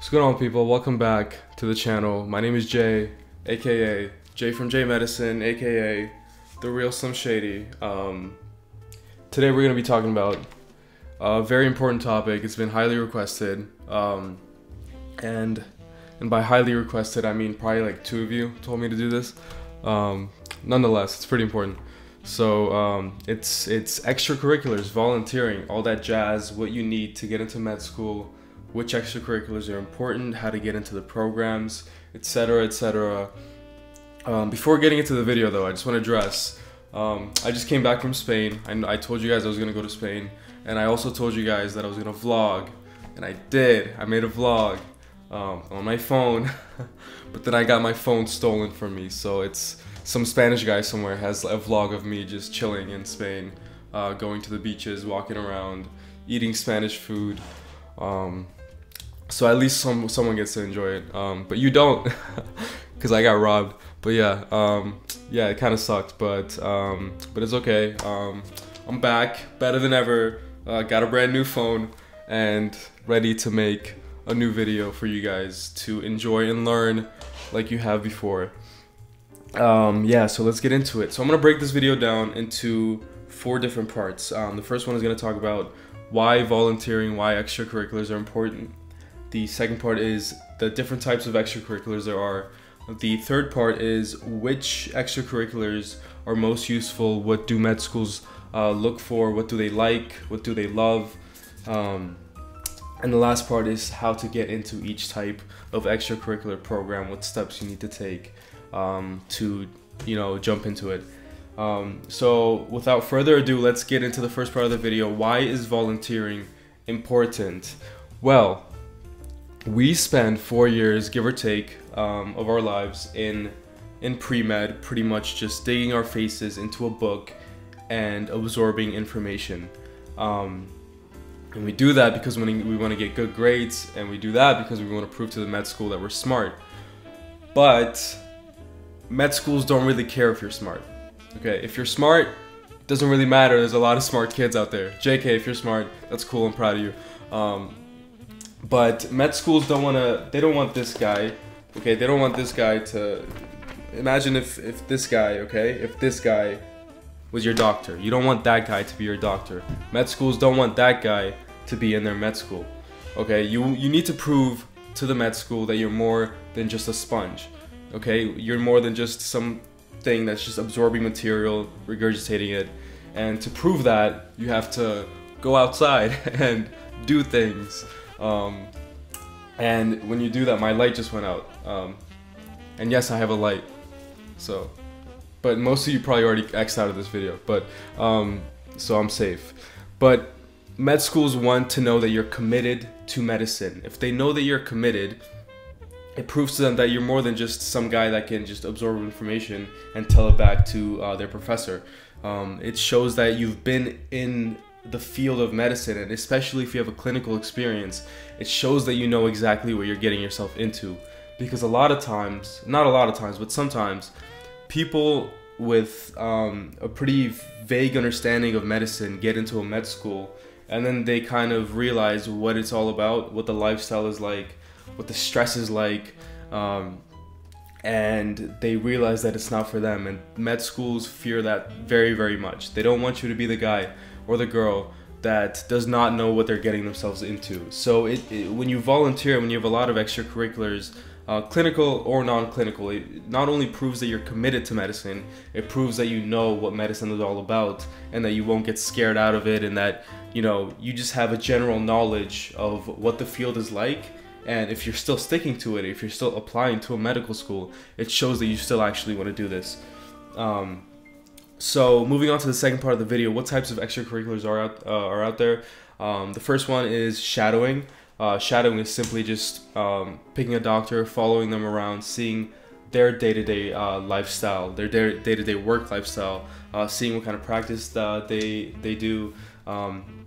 What's going on, people? Welcome back to the channel. My name is Jai, aka Jai from Jai Medicine, aka The Real Slim Shady. Um, today, we're going to be talking about a very important topic. It's been highly requested. Um, and and by highly requested, I mean probably like two of you told me to do this. Um, nonetheless, it's pretty important. So um, it's it's extracurriculars, volunteering, all that jazz, what you need to get into med school which extracurriculars are important, how to get into the programs, etc., etc. Um, before getting into the video, though, I just want to address. Um, I just came back from Spain. I, I told you guys I was gonna go to Spain, and I also told you guys that I was gonna vlog, and I did. I made a vlog um, on my phone, but then I got my phone stolen from me. So it's some Spanish guy somewhere has a vlog of me just chilling in Spain, uh, going to the beaches, walking around, eating Spanish food. Um, so at least some someone gets to enjoy it. Um, but you don't, because I got robbed. But yeah, um, yeah, it kind of sucked, but um, but it's okay. Um, I'm back, better than ever. Uh, got a brand new phone and ready to make a new video for you guys to enjoy and learn like you have before. Um, yeah, so let's get into it. So I'm gonna break this video down into four different parts. Um, the first one is gonna talk about why volunteering, why extracurriculars are important. The second part is the different types of extracurriculars there are. The third part is which extracurriculars are most useful, what do med schools uh, look for, what do they like, what do they love. Um, and the last part is how to get into each type of extracurricular program, what steps you need to take um, to, you know, jump into it. Um, so without further ado, let's get into the first part of the video. Why is volunteering important? Well, we spend four years, give or take, um, of our lives in in pre-med, pretty much just digging our faces into a book and absorbing information. Um, and we do that because we, we want to get good grades, and we do that because we want to prove to the med school that we're smart. But med schools don't really care if you're smart. Okay, if you're smart, doesn't really matter. There's a lot of smart kids out there. JK, if you're smart, that's cool. I'm proud of you. Um, but med schools don't want to. They don't want this guy. Okay, they don't want this guy to. Imagine if if this guy, okay, if this guy was your doctor. You don't want that guy to be your doctor. Med schools don't want that guy to be in their med school. Okay, you you need to prove to the med school that you're more than just a sponge. Okay, you're more than just some thing that's just absorbing material, regurgitating it. And to prove that, you have to go outside and do things. Um, and when you do that, my light just went out. Um, and yes, I have a light. So, but most of you probably already X'd out of this video, but, um, so I'm safe. But med schools want to know that you're committed to medicine. If they know that you're committed, it proves to them that you're more than just some guy that can just absorb information and tell it back to uh, their professor. Um, it shows that you've been in the field of medicine, and especially if you have a clinical experience, it shows that you know exactly what you're getting yourself into. Because a lot of times, not a lot of times, but sometimes, people with um, a pretty vague understanding of medicine get into a med school and then they kind of realize what it's all about, what the lifestyle is like, what the stress is like, um, and they realize that it's not for them. And med schools fear that very, very much. They don't want you to be the guy or the girl that does not know what they're getting themselves into. So it, it, when you volunteer, when you have a lot of extracurriculars, uh, clinical or non-clinical, it not only proves that you're committed to medicine, it proves that you know what medicine is all about and that you won't get scared out of it and that, you know, you just have a general knowledge of what the field is like and if you're still sticking to it, if you're still applying to a medical school, it shows that you still actually want to do this. Um, so moving on to the second part of the video, what types of extracurriculars are out, uh, are out there? Um, the first one is shadowing. Uh, shadowing is simply just um, picking a doctor, following them around, seeing their day-to-day uh, lifestyle, their day-to-day work lifestyle, uh, seeing what kind of practice uh, they they do. Um,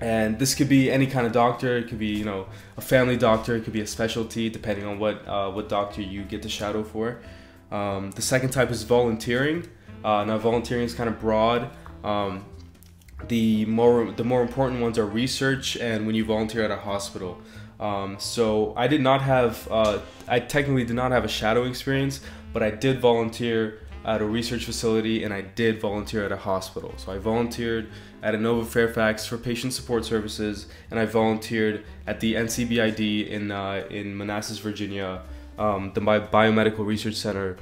and this could be any kind of doctor. It could be you know a family doctor. It could be a specialty, depending on what uh, what doctor you get to shadow for. Um, the second type is volunteering. Uh, now volunteering is kind of broad. Um, the more the more important ones are research and when you volunteer at a hospital. Um, so I did not have, uh, I technically did not have a shadowing experience, but I did volunteer at a research facility and I did volunteer at a hospital. So I volunteered at Inova Fairfax for patient support services and I volunteered at the NCBID in, uh, in Manassas, Virginia, um, the Biomedical Research Center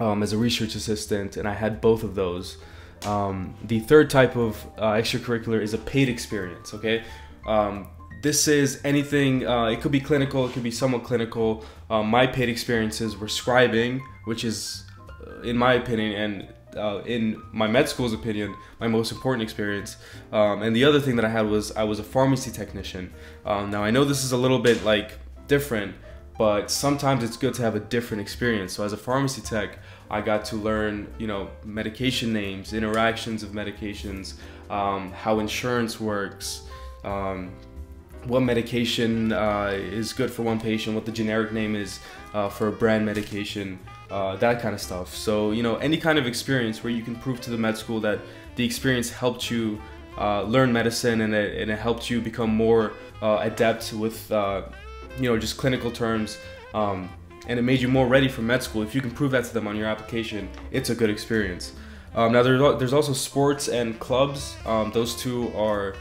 um, as a research assistant and I had both of those. Um, the third type of uh, extracurricular is a paid experience, okay? Um, this is anything, uh, it could be clinical, it could be somewhat clinical. Um, my paid experiences were scribing, which is, uh, in my opinion, and uh, in my med school's opinion, my most important experience. Um, and the other thing that I had was I was a pharmacy technician. Um, now I know this is a little bit like different, but sometimes it's good to have a different experience. So as a pharmacy tech, I got to learn, you know, medication names, interactions of medications, um, how insurance works, um, what medication uh, is good for one patient, what the generic name is uh, for a brand medication, uh, that kind of stuff. So, you know, any kind of experience where you can prove to the med school that the experience helped you uh, learn medicine and it, and it helped you become more uh, adept with uh, you know, just clinical terms, um, and it made you more ready for med school. If you can prove that to them on your application, it's a good experience. Um, now there's there's also sports and clubs. Um, those two are,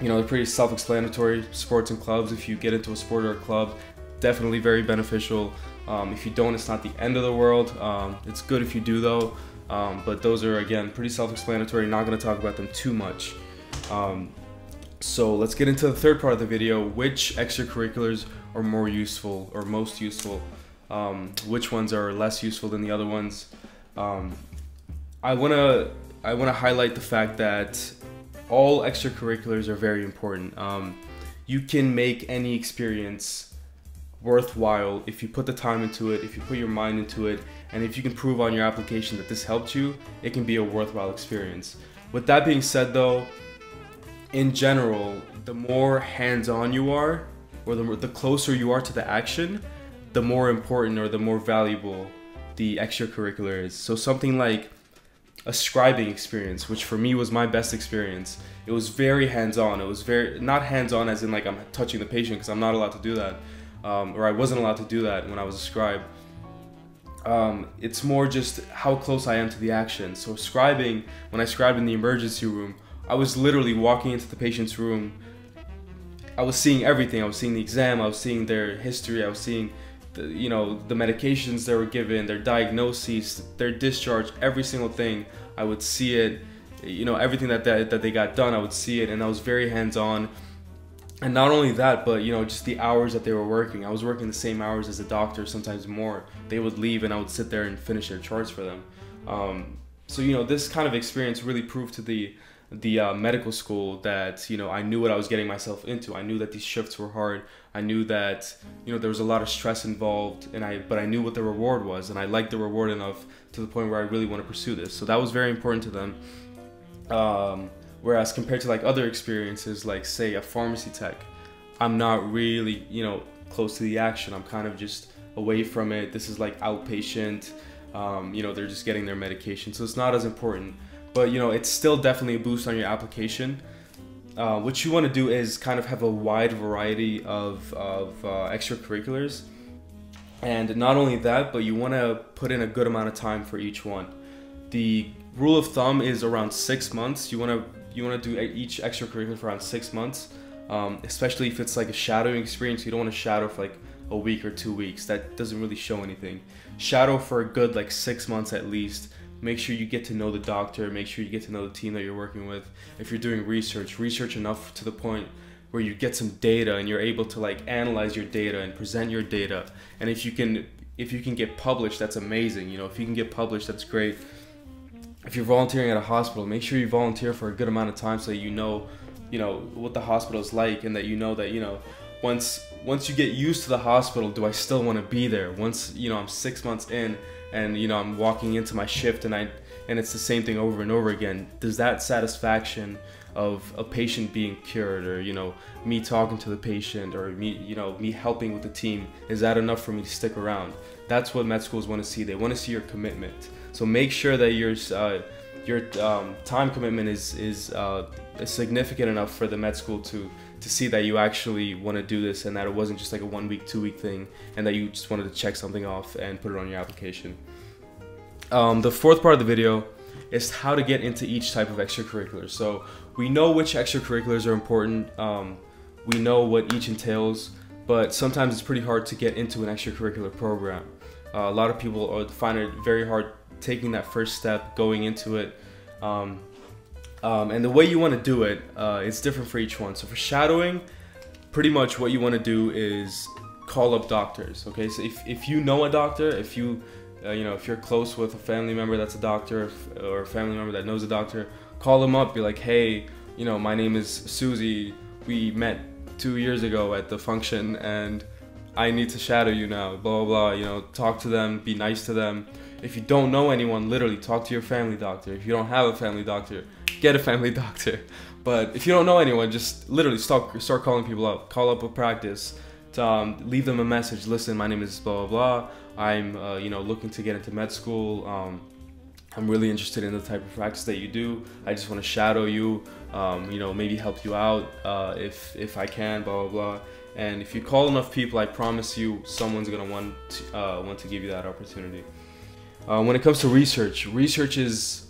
you know, they're pretty self-explanatory. Sports and clubs. If you get into a sport or a club, definitely very beneficial. Um, if you don't, it's not the end of the world. Um, it's good if you do though. Um, but those are again pretty self-explanatory. Not going to talk about them too much. So let's get into the third part of the video, which extracurriculars are more useful or most useful, um, which ones are less useful than the other ones. Um, I wanna I wanna highlight the fact that all extracurriculars are very important. Um, you can make any experience worthwhile if you put the time into it, if you put your mind into it, and if you can prove on your application that this helped you, it can be a worthwhile experience. With that being said though, in general, the more hands-on you are, or the, the closer you are to the action, the more important or the more valuable the extracurricular is. So something like a scribing experience, which for me was my best experience. It was very hands-on. It was very not hands-on as in like I'm touching the patient because I'm not allowed to do that, um, or I wasn't allowed to do that when I was a scribe. Um, it's more just how close I am to the action. So scribing, when I scribed in the emergency room, I was literally walking into the patient's room. I was seeing everything. I was seeing the exam. I was seeing their history. I was seeing, the, you know, the medications they were given, their diagnoses, their discharge, every single thing. I would see it. You know, everything that that, that they got done, I would see it, and I was very hands-on. And not only that, but you know, just the hours that they were working. I was working the same hours as a doctor, sometimes more. They would leave, and I would sit there and finish their charts for them. Um, so you know, this kind of experience really proved to the the uh, medical school that you know I knew what I was getting myself into. I knew that these shifts were hard. I knew that you know there was a lot of stress involved, and I but I knew what the reward was, and I liked the reward enough to the point where I really want to pursue this. So that was very important to them. Um, whereas compared to like other experiences, like say a pharmacy tech, I'm not really you know close to the action. I'm kind of just away from it. This is like outpatient. Um, you know they're just getting their medication, so it's not as important but you know it's still definitely a boost on your application. Uh, what you want to do is kind of have a wide variety of, of uh, extracurriculars. And not only that but you want to put in a good amount of time for each one. The rule of thumb is around six months. You want to you want to do each extracurricular for around six months um, especially if it's like a shadowing experience. You don't want to shadow for like a week or two weeks. That doesn't really show anything. Shadow for a good like six months at least make sure you get to know the doctor. Make sure you get to know the team that you're working with. If you're doing research research enough to the point where you get some data and you're able to like analyze your data and present your data. And if you can if you can get published that's amazing. You know if you can get published that's great. If you're volunteering at a hospital make sure you volunteer for a good amount of time so you know you know what the hospital is like and that you know that you know once once you get used to the hospital do i still want to be there? Once you know i'm six months in and you know I'm walking into my shift and I and it's the same thing over and over again. Does that satisfaction of a patient being cured or you know me talking to the patient or me you know me helping with the team is that enough for me to stick around? That's what med schools want to see. They want to see your commitment. So make sure that your uh, your um, time commitment is is uh, significant enough for the med school to to see that you actually want to do this and that it wasn't just like a one week, two week thing, and that you just wanted to check something off and put it on your application. Um, the fourth part of the video is how to get into each type of extracurricular. So we know which extracurriculars are important. Um, we know what each entails, but sometimes it's pretty hard to get into an extracurricular program. Uh, a lot of people find it very hard taking that first step, going into it. Um, um, and the way you want to do it, uh, it's different for each one. So for shadowing, pretty much what you want to do is call up doctors. Okay, so if, if you know a doctor, if you uh, you know if you're close with a family member that's a doctor or a family member that knows a doctor, call them up. Be like, hey, you know, my name is Susie. We met two years ago at the function, and I need to shadow you now. Blah blah blah. You know, talk to them, be nice to them. If you don't know anyone, literally talk to your family doctor. If you don't have a family doctor, get a family doctor. But if you don't know anyone, just literally start start calling people up. Call up a practice. To, um, leave them a message. Listen, my name is blah blah blah. I'm uh, you know looking to get into med school. Um, I'm really interested in the type of practice that you do. I just want to shadow you. Um, you know, maybe help you out uh, if if I can. Blah blah blah. And if you call enough people, I promise you, someone's gonna want to, uh, want to give you that opportunity. Uh, when it comes to research, research is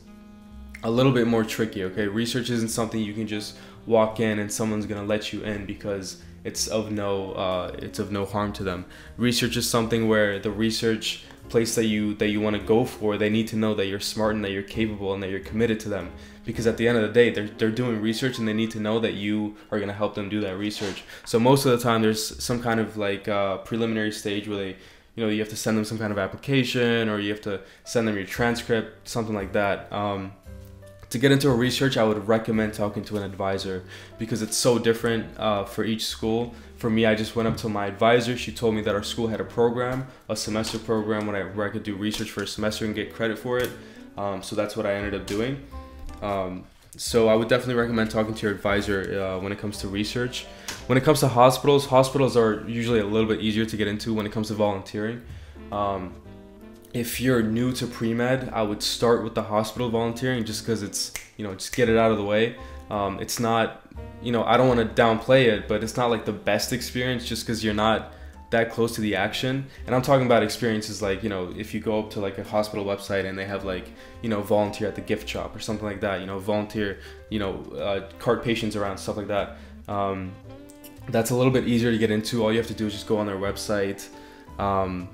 a little bit more tricky, okay? Research isn't something you can just walk in and someone's gonna let you in because it's of no uh, it's of no harm to them. Research is something where the research place that you that you want to go for, they need to know that you're smart and that you're capable and that you're committed to them. Because at the end of the day, they're they're doing research and they need to know that you are gonna help them do that research. So most of the time, there's some kind of like uh, preliminary stage where they you know you have to send them some kind of application or you have to send them your transcript something like that um, to get into a research, I would recommend talking to an advisor because it's so different uh, for each school. For me, I just went up to my advisor. She told me that our school had a program, a semester program, where I, where I could do research for a semester and get credit for it. Um, so that's what I ended up doing. Um, so I would definitely recommend talking to your advisor uh, when it comes to research. When it comes to hospitals, hospitals are usually a little bit easier to get into when it comes to volunteering. Um, if you're new to pre-med, I would start with the hospital volunteering just because it's, you know, just get it out of the way. Um, it's not, you know, I don't want to downplay it, but it's not like the best experience just because you're not that close to the action. And I'm talking about experiences like, you know, if you go up to like a hospital website and they have like, you know, volunteer at the gift shop or something like that, you know, volunteer, you know, uh, cart patients around, stuff like that. Um, that's a little bit easier to get into. All you have to do is just go on their website. Um,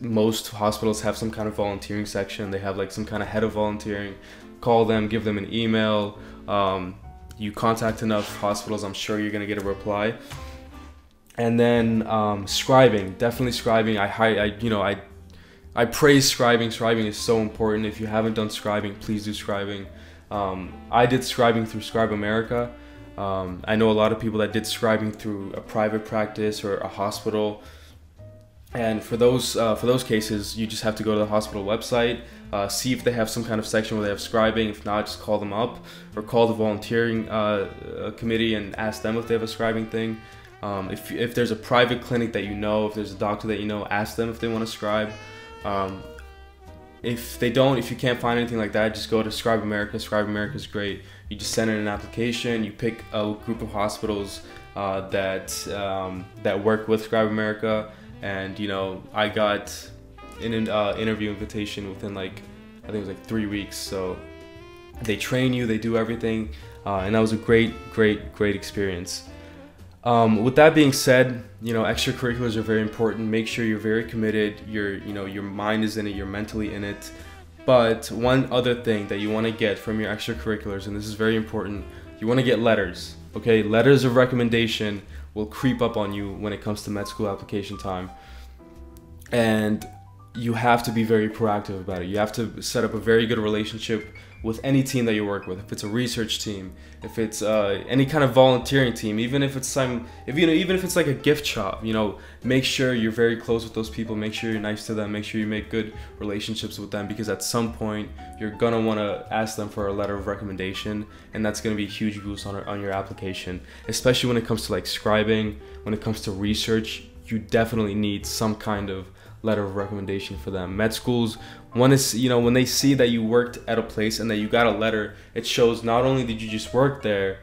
most hospitals have some kind of volunteering section. They have like some kind of head of volunteering. Call them, give them an email. Um, you contact enough hospitals, I'm sure you're gonna get a reply. And then um, scribing, definitely scribing. I, I, you know, I, I praise scribing. Scribing is so important. If you haven't done scribing, please do scribing. Um, I did scribing through Scribe America. Um, I know a lot of people that did scribing through a private practice or a hospital. And for those uh, for those cases, you just have to go to the hospital website, uh, see if they have some kind of section where they have scribing. If not, just call them up or call the volunteering uh, uh, committee and ask them if they have a scribing thing. Um, if, if there's a private clinic that you know, if there's a doctor that you know, ask them if they want to scribe. Um, if they don't, if you can't find anything like that, just go to Scribe America. Scribe America is great. You just send in an application. You pick a group of hospitals uh, that um, that work with Scribe America and you know I got an uh, interview invitation within like I think it was like three weeks. So they train you, they do everything, uh, and that was a great, great, great experience. Um, with that being said, you know extracurriculars are very important. Make sure you're very committed. Your you know your mind is in it. You're mentally in it. But one other thing that you want to get from your extracurriculars, and this is very important, you want to get letters. Okay, letters of recommendation will creep up on you when it comes to med school application time. And you have to be very proactive about it. You have to set up a very good relationship with any team that you work with. If it's a research team, if it's uh, any kind of volunteering team, even if it's some, if you know, even if it's like a gift shop, you know, make sure you're very close with those people. Make sure you're nice to them. Make sure you make good relationships with them because at some point you're gonna want to ask them for a letter of recommendation, and that's gonna be a huge boost on on your application. Especially when it comes to like scribing, when it comes to research, you definitely need some kind of letter of recommendation for them. Med schools, one is, you know, when they see that you worked at a place and that you got a letter, it shows not only did you just work there,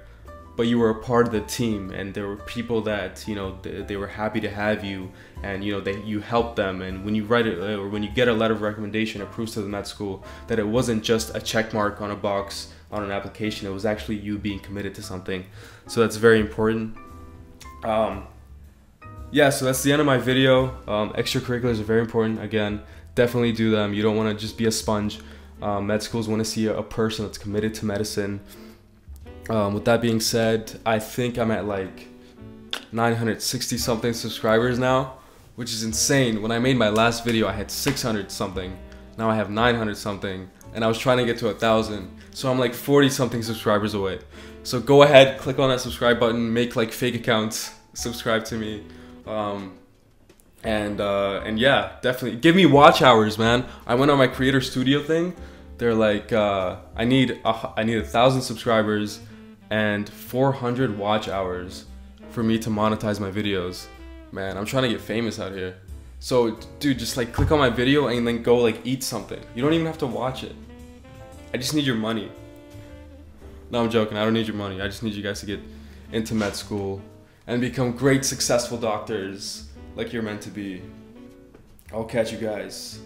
but you were a part of the team. And there were people that you know they, they were happy to have you. And you know they you helped them. And when you write it or when you get a letter of recommendation it proves to the med school that it wasn't just a check mark on a box on an application. It was actually you being committed to something. So that's very important. Um, yeah so that's the end of my video. Um, extracurriculars are very important again definitely do them you don't want to just be a sponge um, med schools want to see a, person that's committed to medicine um, with that being said, I think I'm at like 960 something subscribers now, which is insane. When I made my last video, I had 600 something. Now I have 900 something, and I was trying to get to a thousand. So I'm like 40 something subscribers away. So go ahead, click on that subscribe button, make like fake accounts, subscribe to me. Um, and uh, and yeah, definitely give me watch hours, man. I went on my creator studio thing. They're like, uh, I need a, I need a thousand subscribers and 400 watch hours for me to monetize my videos. Man, I'm trying to get famous out here. So, dude, just like click on my video and then go like eat something. You don't even have to watch it. I just need your money. No, I'm joking. I don't need your money. I just need you guys to get into med school and become great, successful doctors like you're meant to be. I'll catch you guys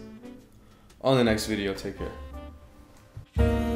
on the next video. Take care.